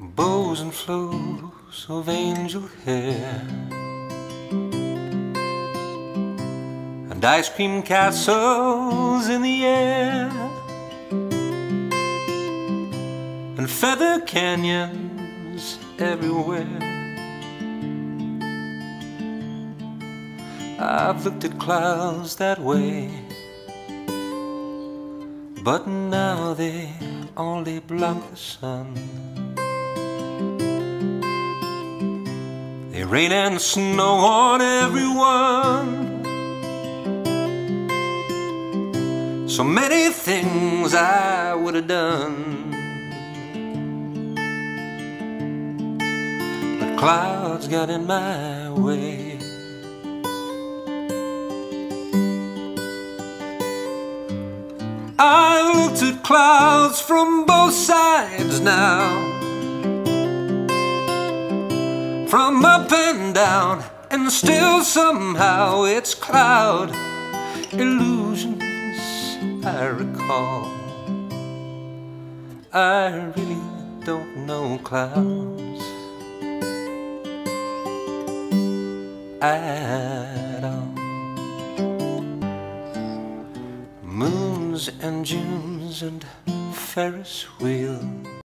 bows and flows of angel hair, and ice cream castles in the air, and feather canyons everywhere. I've looked at clouds that way, but now they only block the sun. Rain and snow on everyone. So many things I would have done. But clouds got in my way. I looked at clouds from both sides now From up and down And still somehow it's cloud. Illusions I recall. I really don't know clouds. At all. Moons and Junes and Ferris wheel